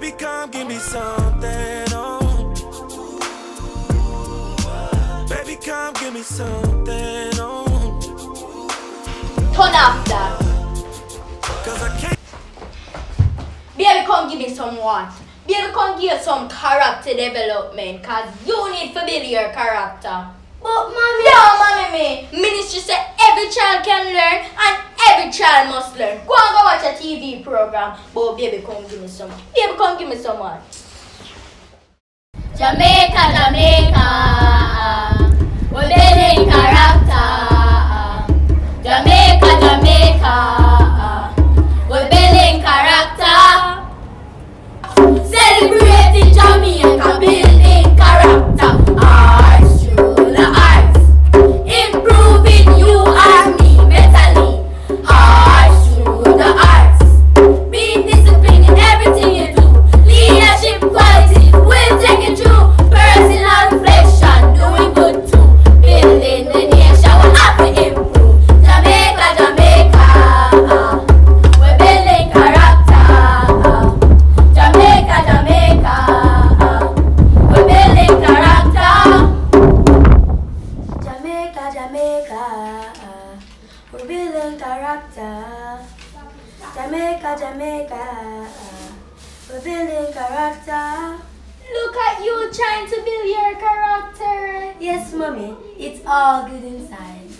Baby, come give me something, oh. Baby, come give me something, oh. Turn off that. Cause I can't. Baby, come give me some what? Baby, come give some character development, cause you need to build your character. But mommy, No, mommy, me. Ministry say every child can learn and every child must learn. Go and go TV program. But baby, come give me some. Baby, come give me some what? Jamaica, Jamaica, we're building character. Jamaica, Jamaica, we're building character. Celebrating Jamaica, we're building character. Jamaica, Jamaica, we're building character. Look at you trying to build your character. Yes, mommy, it's all good inside.